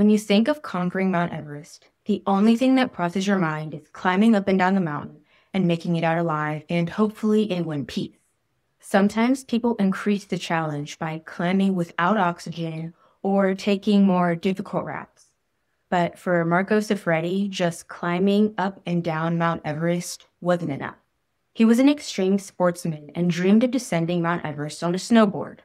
When you think of conquering Mount Everest, the only thing that crosses your mind is climbing up and down the mountain and making it out alive and hopefully in one piece. Sometimes people increase the challenge by climbing without oxygen or taking more difficult routes. But for Marco Siffredi, just climbing up and down Mount Everest wasn't enough. He was an extreme sportsman and dreamed of descending Mount Everest on a snowboard.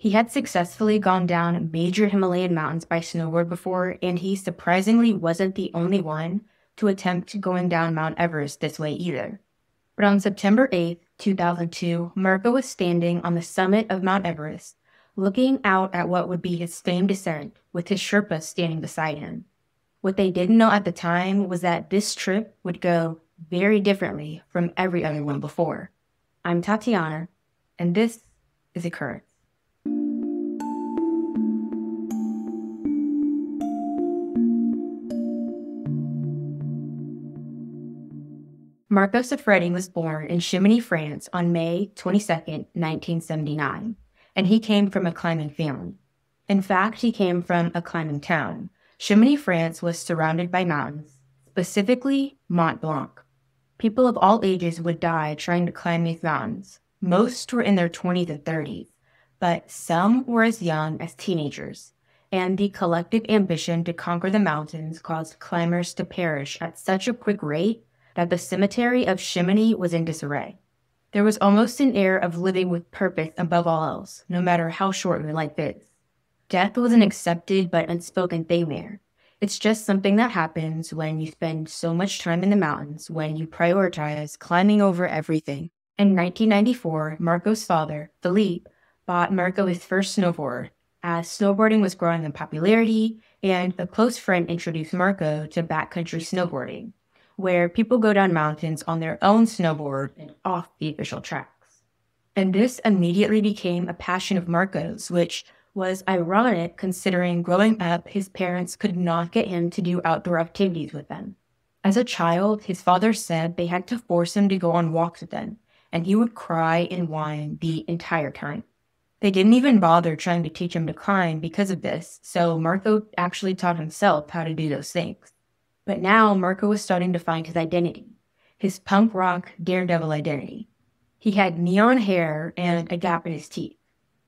He had successfully gone down major Himalayan mountains by snowboard before, and he surprisingly wasn't the only one to attempt going down Mount Everest this way either. But on September 8, 2002, Marco was standing on the summit of Mount Everest, looking out at what would be his famed descent, with his Sherpa standing beside him. What they didn't know at the time was that this trip would go very differently from every other one before. I'm Tatiana, and this is Occurrence. Marco Siffredi was born in Chamonix, France on May 22, 1979, and he came from a climbing family. In fact, he came from a climbing town. Chamonix, France was surrounded by mountains, specifically Mont Blanc. People of all ages would die trying to climb these mountains. Most were in their 20s and 30s, but some were as young as teenagers. And the collective ambition to conquer the mountains caused climbers to perish at such a quick rate that the cemetery of Chamonix was in disarray. There was almost an air of living with purpose above all else, no matter how short your life is. Death was an accepted but unspoken thing there. It's just something that happens when you spend so much time in the mountains, when you prioritize climbing over everything. In 1994, Marco's father, Philippe, bought Marco his first snowboard. As snowboarding was growing in popularity, and a close friend introduced Marco to backcountry snowboarding where people go down mountains on their own snowboard and off the official tracks. And this immediately became a passion of Marco's, which was ironic considering growing up, his parents could not get him to do outdoor activities with them. As a child, his father said they had to force him to go on walks with them, and he would cry and whine the entire time. They didn't even bother trying to teach him to climb because of this, so Marco actually taught himself how to do those things. But now Marco was starting to find his identity, his punk rock daredevil identity. He had neon hair and a gap in his teeth.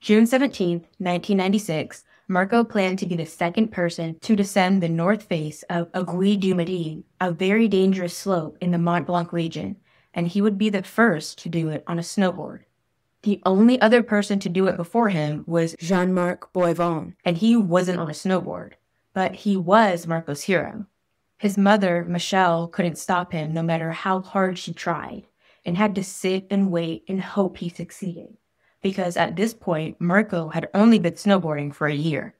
June 17, 1996, Marco planned to be the second person to descend the north face of Aiguille du Midi, a very dangerous slope in the Mont Blanc region, and he would be the first to do it on a snowboard. The only other person to do it before him was Jean-Marc Boivin, and he wasn't on a snowboard, but he was Marco's hero. His mother, Michelle, couldn't stop him no matter how hard she tried and had to sit and wait and hope he succeeded. Because at this point, Marco had only been snowboarding for a year.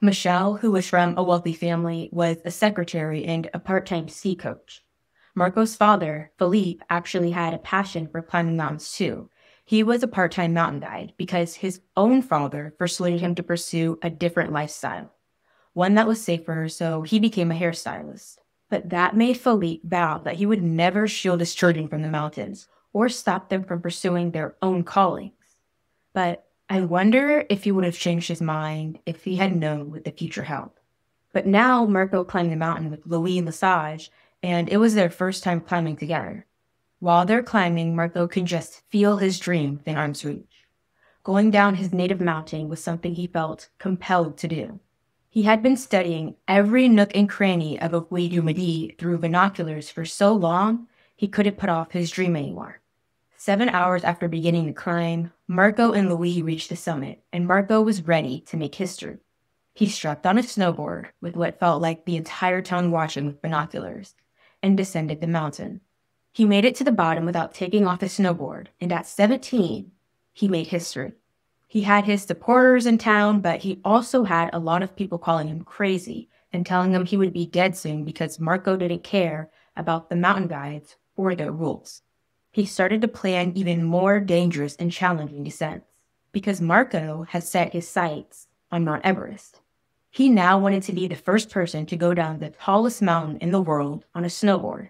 Michelle, who was from a wealthy family, was a secretary and a part time ski coach. Marco's father, Philippe, actually had a passion for climbing mountains too. He was a part time mountain guide because his own father persuaded him to pursue a different lifestyle one that was safer, so he became a hairstylist. But that made Philippe vow that he would never shield his children from the mountains or stop them from pursuing their own callings. But I wonder if he would have changed his mind if he had known what the future held. But now Marco climbed the mountain with Louis Lesage, and it was their first time climbing together. While they're climbing, Marco could just feel his dream within arm's reach. Going down his native mountain was something he felt compelled to do. He had been studying every nook and cranny of Aiguille du Midi through binoculars for so long, he couldn't put off his dream anymore. Seven hours after beginning the climb, Marco and Louis reached the summit, and Marco was ready to make history. He strapped on a snowboard with what felt like the entire town watching with binoculars and descended the mountain. He made it to the bottom without taking off his snowboard, and at 17, he made history. He had his supporters in town, but he also had a lot of people calling him crazy and telling him he would be dead soon because Marco didn't care about the mountain guides or their rules. He started to plan even more dangerous and challenging descents because Marco had set his sights on Mount Everest. He now wanted to be the first person to go down the tallest mountain in the world on a snowboard.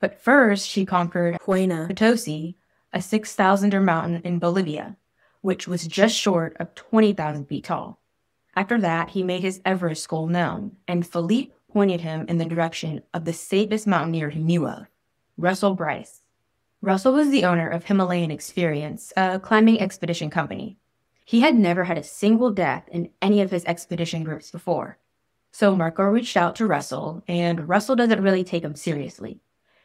But first, she conquered Huayna Potosi, a 6,000er mountain in Bolivia which was just short of 20,000 feet tall. After that, he made his Everest goal known, and Philippe pointed him in the direction of the safest mountaineer he knew of, Russell Brice. Russell was the owner of Himalayan Experience, a climbing expedition company. He had never had a single death in any of his expedition groups before. So Marco reached out to Russell, and Russell doesn't really take him seriously.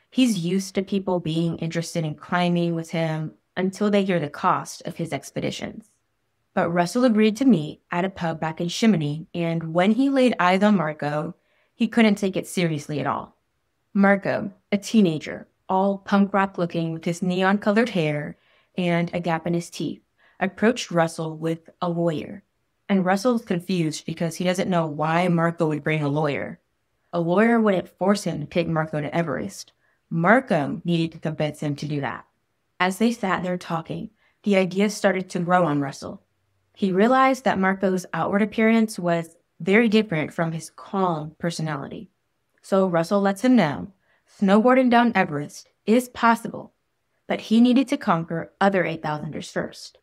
He's used to people being interested in climbing with him until they hear the cost of his expeditions. But Russell agreed to meet at a pub back in Chamonix, and when he laid eyes on Marco, he couldn't take it seriously at all. Marco, a teenager, all punk rock looking with his neon colored hair and a gap in his teeth, approached Russell with a lawyer. And Russell's confused because he doesn't know why Marco would bring a lawyer. A lawyer wouldn't force him to take Marco to Everest. Marco needed to convince him to do that. As they sat there talking, the idea started to grow on Russell. He realized that Marco's outward appearance was very different from his calm personality. So Russell lets him know snowboarding down Everest is possible, but he needed to conquer other 8,000ers first.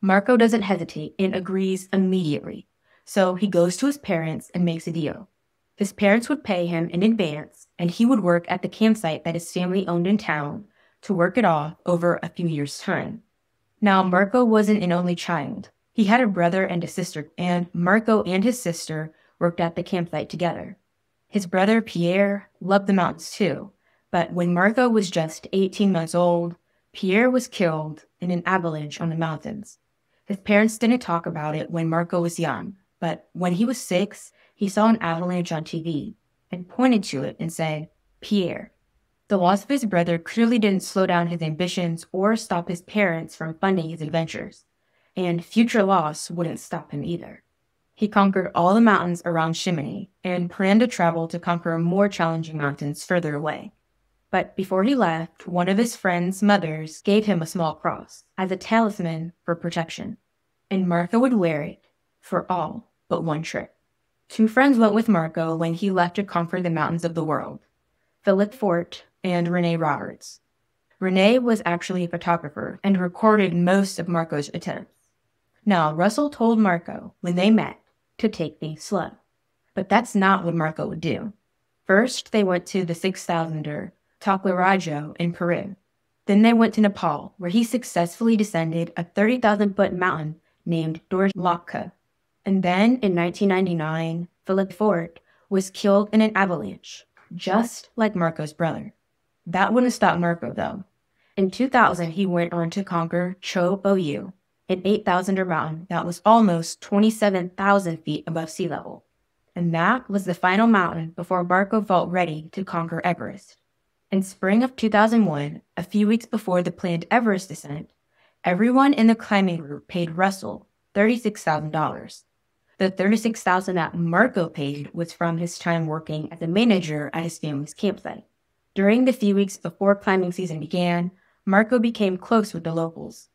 Marco doesn't hesitate and agrees immediately. So he goes to his parents and makes a deal. His parents would pay him in advance, and he would work at the campsite that his family owned in town to work it off over a few years' time. Now, Marco wasn't an only child. He had a brother and a sister, and Marco and his sister worked at the campsite together. His brother Pierre loved the mountains too, but when Marco was just 18 months old, Pierre was killed in an avalanche on the mountains. His parents didn't talk about it when Marco was young, but when he was six, he saw an avalanche on TV and pointed to it and said, Pierre. The loss of his brother clearly didn't slow down his ambitions or stop his parents from funding his adventures, and future loss wouldn't stop him either. He conquered all the mountains around Chamonix and planned to travel to conquer more challenging mountains further away. But before he left, one of his friend's mothers gave him a small cross as a talisman for protection, and Marco would wear it for all but one trip. Two friends went with Marco when he left to conquer the mountains of the world Philip Fort and Renee Roberts. Renee was actually a photographer and recorded most of Marco's attempts. Now, Russell told Marco when they met to take things slow. But that's not what Marco would do. First, they went to the 6,000er Tocllaraju in Peru. Then they went to Nepal, where he successfully descended a 30,000 foot mountain named Dorje And then in 1999, Philip Fort was killed in an avalanche, just like Marco's brother. That wouldn't stop Marco, though. In 2000, he went on to conquer Cho Oyu, an 8,000er mountain that was almost 27,000 feet above sea level. And that was the final mountain before Marco felt ready to conquer Everest. In spring of 2001, a few weeks before the planned Everest descent, everyone in the climbing group paid Russell $36,000. The 36,000 that Marco paid was from his time working as a manager at his family's campsite. During the few weeks before climbing season began, Marco became close with the locals.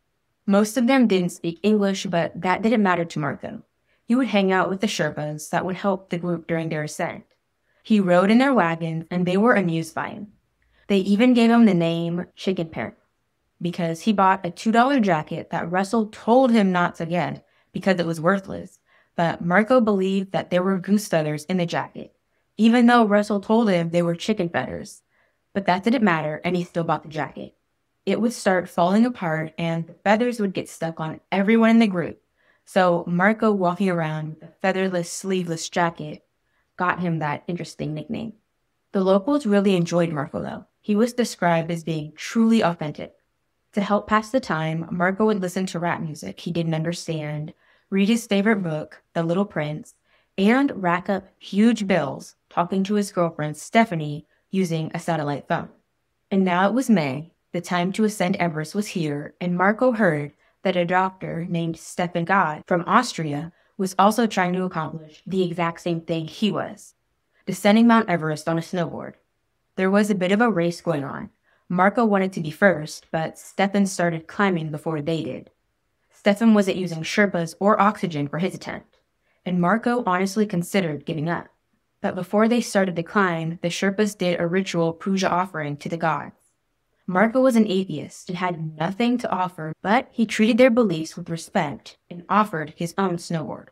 Most of them didn't speak English, but that didn't matter to Marco. He would hang out with the Sherpas that would help the group during their ascent. He rode in their wagons, and they were amused by him. They even gave him the name Chicken Parrot because he bought a $2 jacket that Russell told him not to get because it was worthless. But Marco believed that there were goose feathers in the jacket, even though Russell told him they were chicken feathers. But that didn't matter, and he still bought the jacket it would start falling apart and the feathers would get stuck on everyone in the group. So Marco walking around with a featherless, sleeveless jacket got him that interesting nickname. The locals really enjoyed Marco though. He was described as being truly authentic. To help pass the time, Marco would listen to rap music he didn't understand, read his favorite book, The Little Prince, and rack up huge bills talking to his girlfriend Stephanie using a satellite phone. And now it was May, the time to ascend Everest was here, and Marco heard that a doctor named Stefan Gatt from Austria was also trying to accomplish the exact same thing he was descending Mount Everest on a snowboard. There was a bit of a race going on. Marco wanted to be first, but Stefan started climbing before they did. Stefan wasn't using Sherpas or oxygen for his attempt, and Marco honestly considered giving up. But before they started the climb, the Sherpas did a ritual puja offering to the gods. Marco was an atheist and had nothing to offer, but he treated their beliefs with respect and offered his own snowboard.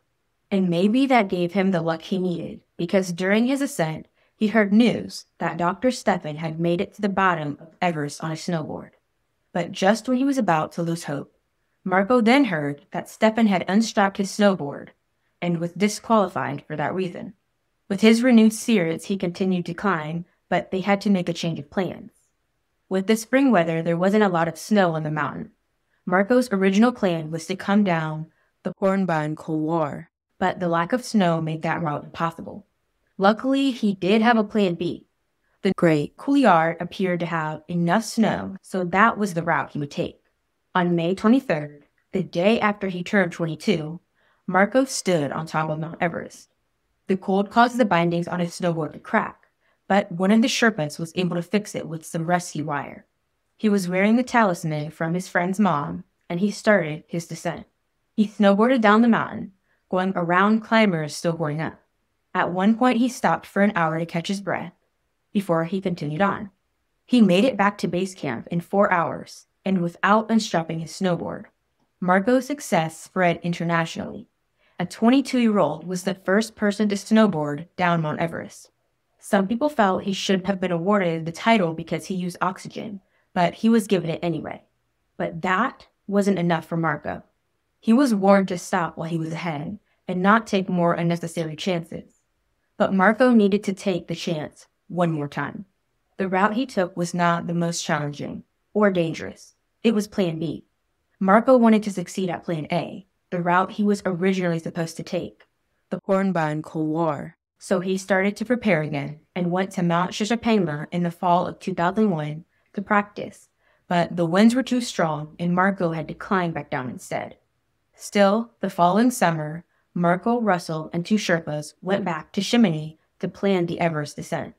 And maybe that gave him the luck he needed, because during his ascent, he heard news that Dr. Stefan had made it to the bottom of Everest on a snowboard. But just when he was about to lose hope, Marco then heard that Stefan had unstrapped his snowboard and was disqualified for that reason. With his renewed spirits, he continued to climb, but they had to make a change of plans. With the spring weather, there wasn't a lot of snow on the mountain. Marco's original plan was to come down the Hornbein Couloir, but the lack of snow made that route impossible. Luckily, he did have a plan B. The Great Couloir appeared to have enough snow, so that was the route he would take. On May 23rd, the day after he turned 22, Marco stood on top of Mount Everest. The cold caused the bindings on his snowboard to crack, but one of the Sherpas was able to fix it with some rusty wire. He was wearing the talisman from his friend's mom, and he started his descent. He snowboarded down the mountain, going around climbers still going up. At one point, he stopped for an hour to catch his breath before he continued on. He made it back to base camp in four hours and without unstrapping his snowboard. Marco's success spread internationally. A 22 year old was the first person to snowboard down Mount Everest. Some people felt he should have been awarded the title because he used oxygen, but he was given it anyway. But that wasn't enough for Marco. He was warned to stop while he was ahead and not take more unnecessary chances. But Marco needed to take the chance one more time. The route he took was not the most challenging or dangerous. It was Plan B. Marco wanted to succeed at Plan A, the route he was originally supposed to take, the Hornbein Couloir. So he started to prepare again and went to Mount Shishapangma in the fall of 2001 to practice, but the winds were too strong and Marco had to climb back down instead. Still, the following summer, Marco, Russell, and two Sherpas went back to Chamonix to plan the Everest descent.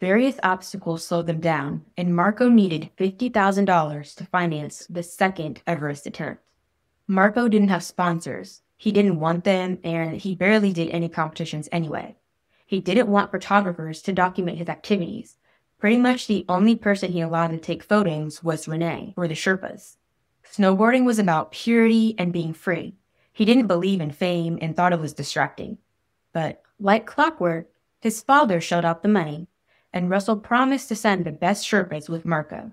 Various obstacles slowed them down, and Marco needed $50,000 to finance the second Everest attempt. Marco didn't have sponsors. He didn't want them, and he barely did any competitions anyway. He didn't want photographers to document his activities. Pretty much the only person he allowed to take photos was Renee, or the Sherpas. Snowboarding was about purity and being free. He didn't believe in fame and thought it was distracting. But, like clockwork, his father showed out the money and Russell promised to send the best Sherpas with Marco.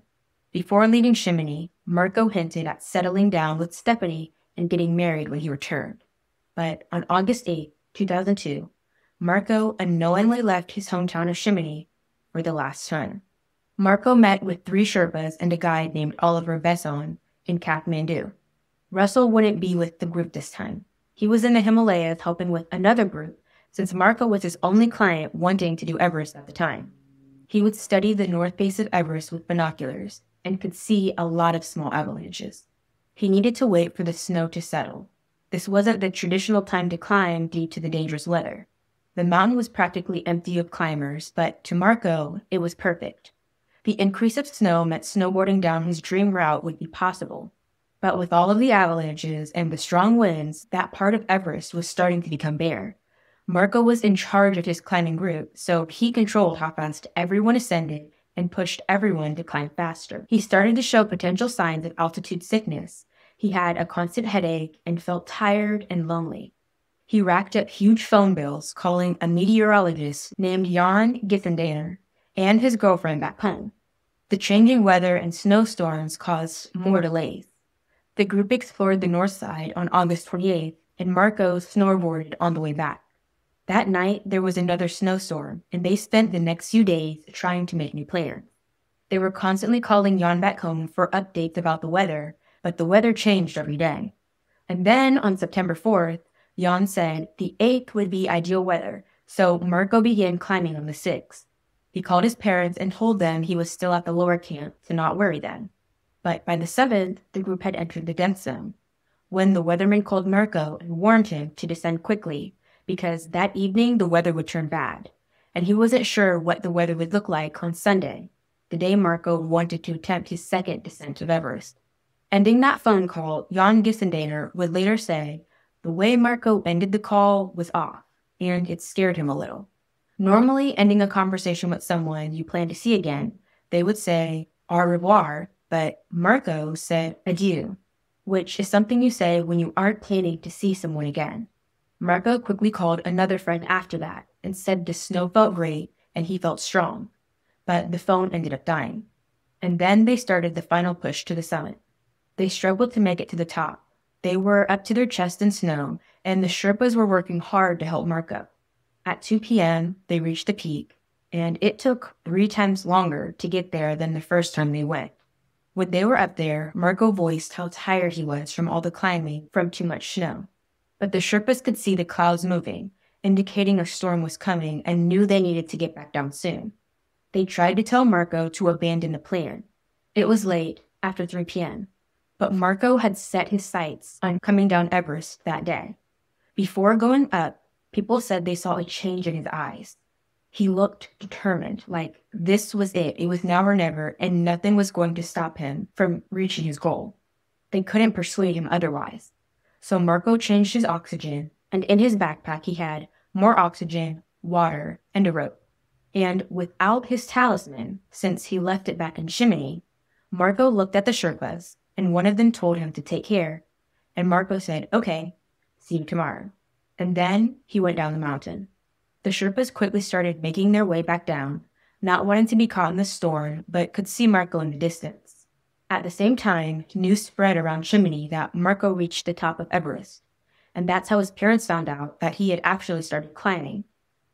Before leaving Chamonix, Marco hinted at settling down with Stephanie and getting married when he returned. But on August 8, 2002, Marco unknowingly left his hometown of Chamonix for the last time. Marco met with three Sherpas and a guide named Oliver Besson in Kathmandu. Russell wouldn't be with the group this time. He was in the Himalayas helping with another group since Marco was his only client wanting to do Everest at the time. He would study the north base of Everest with binoculars and could see a lot of small avalanches. He needed to wait for the snow to settle. This wasn't the traditional time to climb due to the dangerous weather. The mountain was practically empty of climbers, but to Marco, it was perfect. The increase of snow meant snowboarding down his dream route would be possible. But with all of the avalanches and the strong winds, that part of Everest was starting to become bare. Marco was in charge of his climbing group, so he controlled how fast everyone ascended and pushed everyone to climb faster. He started to show potential signs of altitude sickness. He had a constant headache and felt tired and lonely. He racked up huge phone bills calling a meteorologist named Jan Giezendanner and his girlfriend back home. The changing weather and snowstorms caused more delays. The group explored the north side on August 28th, and Marco snowboarded on the way back. That night, there was another snowstorm, and they spent the next few days trying to make new plans. They were constantly calling Jan back home for updates about the weather, but the weather changed every day. And then on September 4th, Jan said the 8th would be ideal weather, so Marco began climbing on the 6th. He called his parents and told them he was still at the lower camp to not worry then. But by the 7th, the group had entered the dense zone. When the weatherman called Marco and warned him to descend quickly, because that evening the weather would turn bad, and he wasn't sure what the weather would look like on Sunday, the day Marco wanted to attempt his second descent of Everest. Ending that phone call, Jan Giezendanner would later say, the way Marco ended the call was off, and it scared him a little. Normally, ending a conversation with someone you plan to see again, they would say, au revoir, but Marco said adieu, which is something you say when you aren't planning to see someone again. Marco quickly called another friend after that and said the snow felt great and he felt strong, but the phone ended up dying. And then they started the final push to the summit. They struggled to make it to the top. They were up to their chest in snow, and the Sherpas were working hard to help Marco. At 2 p.m., they reached the peak, and it took three times longer to get there than the first time they went. When they were up there, Marco voiced how tired he was from all the climbing from too much snow. But the Sherpas could see the clouds moving, indicating a storm was coming, and knew they needed to get back down soon. They tried to tell Marco to abandon the plan. It was late, after 3 p.m., but Marco had set his sights on coming down Everest that day. Before going up, people said they saw a change in his eyes. He looked determined, like this was it. It was now or never, and nothing was going to stop him from reaching his goal. They couldn't persuade him otherwise. So Marco changed his oxygen, and in his backpack he had more oxygen, water, and a rope. And without his talisman, since he left it back in Chamonix, Marco looked at the Sherpas, and one of them told him to take care. And Marco said, Okay, see you tomorrow. And then he went down the mountain. The Sherpas quickly started making their way back down, not wanting to be caught in the storm, but could see Marco in the distance. At the same time, news spread around Chamonix that Marco reached the top of Everest, and that's how his parents found out that he had actually started climbing.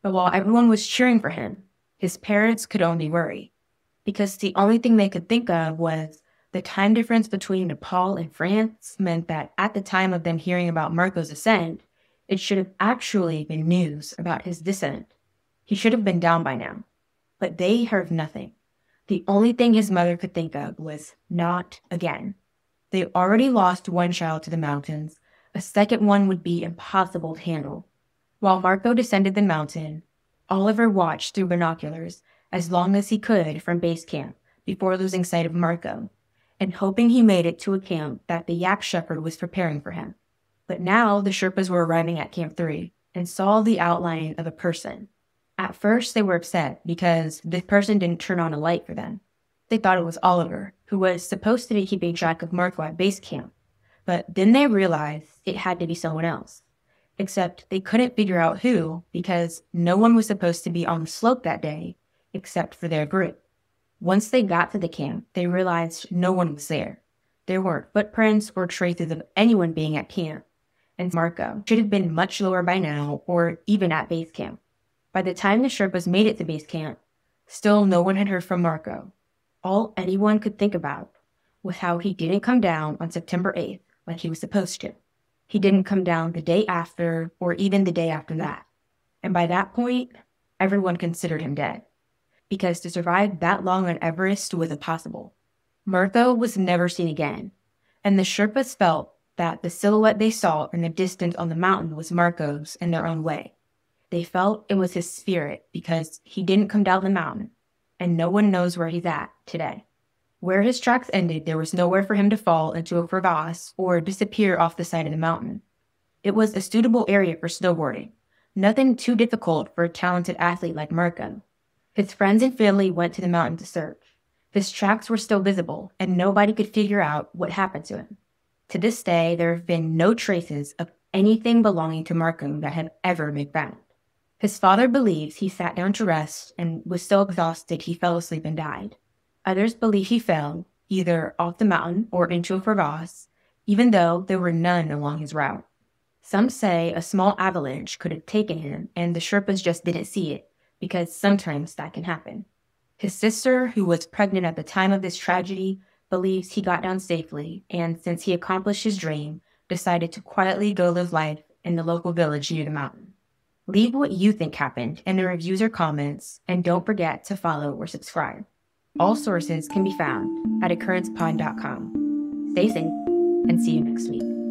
But while everyone was cheering for him, his parents could only worry, because the only thing they could think of was the time difference between Nepal and France meant that at the time of them hearing about Marco's ascent, it should have actually been news about his descent. He should have been down by now. But they heard nothing. The only thing his mother could think of was not again. They already lost one child to the mountains. A second one would be impossible to handle. While Marco descended the mountain, Oliver watched through binoculars as long as he could from base camp before losing sight of Marco and hoping he made it to a camp that the yak shepherd was preparing for him. But now the Sherpas were arriving at Camp 3 and saw the outline of a person. At first, they were upset because this person didn't turn on a light for them. They thought it was Oliver, who was supposed to be keeping track of Marco at base camp. But then they realized it had to be someone else. Except they couldn't figure out who because no one was supposed to be on the slope that day except for their group. Once they got to the camp, they realized no one was there. There weren't footprints or traces of anyone being at camp, and Marco should have been much lower by now or even at base camp. By the time the Sherpas made it to base camp, still no one had heard from Marco. All anyone could think about was how he didn't come down on September 8th like he was supposed to. He didn't come down the day after or even the day after that. And by that point, everyone considered him dead. Because to survive that long on Everest was impossible. Marco was never seen again, and the Sherpas felt that the silhouette they saw in the distance on the mountain was Marco's in their own way. They felt it was his spirit because he didn't come down the mountain, and no one knows where he's at today. Where his tracks ended, there was nowhere for him to fall into a crevasse or disappear off the side of the mountain. It was a suitable area for snowboarding, nothing too difficult for a talented athlete like Marco. His friends and family went to the mountain to search. His tracks were still visible, and nobody could figure out what happened to him. To this day, there have been no traces of anything belonging to Marco that have ever been found. His father believes he sat down to rest and was so exhausted he fell asleep and died. Others believe he fell, either off the mountain or into a crevasse, even though there were none along his route. Some say a small avalanche could have taken him and the Sherpas just didn't see it, because sometimes that can happen. His sister, who was pregnant at the time of this tragedy, believes he got down safely, and since he accomplished his dream, decided to quietly go live life in the local village near the mountain. Leave what you think happened in the mm-hmm. reviews or comments, and don't forget to follow or subscribe. All sources can be found at occurrencepod.com. Stay safe and see you next week.